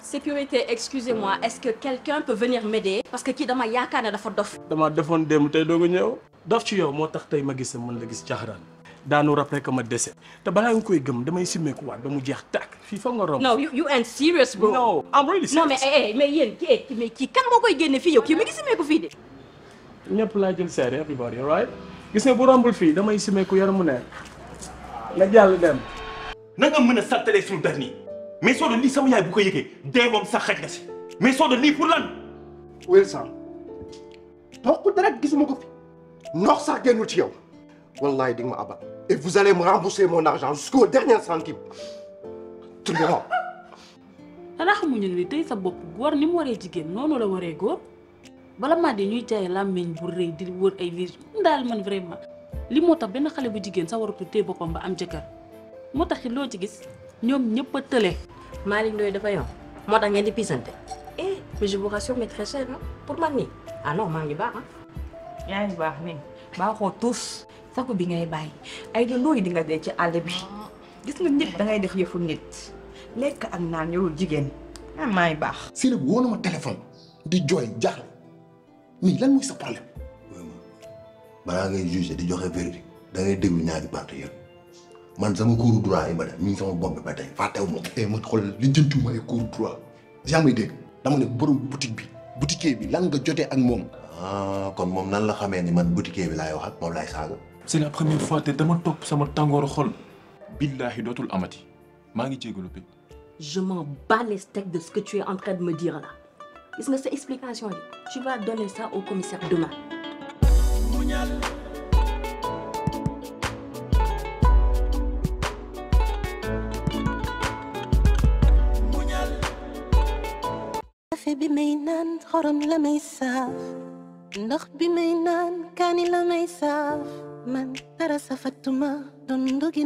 sécurité excusez-moi est-ce que quelqu'un peut venir m'aider? Parce que kii dama yaakaar ne dafa dof. Dama defoon démb tey doog a ñëw. Dof ci yow moo tax tey ma gis mën la gis jaxaraan daanu rappelé que ma dese. Te balaa nga koy gëm damay simmeeku waat ba mu jeex tàkk. Fii foog nga romb. Non you you ain't serious bro. No I'm really non serious. mais eh eh mais yéen kii eh mais kii kan moo koy génne fii yow? Kii mi ngi simeeku fii de. Ñëpp laa jël seere everybody alright gis nga bu rombul fii damay simmeeku yaramu ne nga jàll dem. Na nga mën a saltalee suñu dar nii mais soo doon lii sama yaay bu ko yëgee dee moom sax xaj na si mais soo doon lii pour lan Wilson. Donc dara gisuma ko fi ndox sax génnul ci yow. Wallahi di nga ma abal et vous allez me rembourser mon argent jusqu'au dernier centime. Tout le monde xanaa xamuñu ne tey sa bopp góor ni mu waree jigéen noonu la waree góor. Bala maa de ñuy jaay làmmiñ bu rëy di wër ay virgule daal man vraiment. Li moo tax benn xale bu jigéen sa waratu téye boppam ba am jëkkër. Moo tax it loo ci gis? Ñoom ñëpp a tële. Malick Ndoye dafa yow moo tax ngeen di pisante. Eh mais je vous rassure mais très cher pour man nii ah non maa ngi baax ah. Yaa ngi baax ni baaxoo tous saku bi ngay bàyyi. Ay da looy di nga dee ci àll bi. Gis nga nit da ngay def yëfu nit. Lekk ak naan yorul jigéen. Ah maa ngi baax. Siré woo na ma téléphone di jooy jaaxle. Mais lan mooy sa problème. balaa ngay jugé di joxe verdict da ngay déglu ñaari parti yëpp. Man sama cours droit yi ma def mi ngi sama bopp bi ba tey fàttewu ma ko. eh ma xool li jëntuwuma ay cours droit. Yaa may dégg dama ne borom boutique bi boutiquier bi lan nga jotee ak moom? ah kon moom nan la xamee ni man boutiquier bi laay wax ak moom laay saaga? c'est la première fois te dama topp sama tàngooru xol. Billaahi dootul amati. Maa ngi jégalu bi je m'en bats les steaks de ce que tu es en train de me dire là. Gis nga sa explication yi? Tu vas donner ça au commissaire demain café bi may naan xorom la may saaf ndox bi may naan kaani la may saaf man dara safatuma dundu gi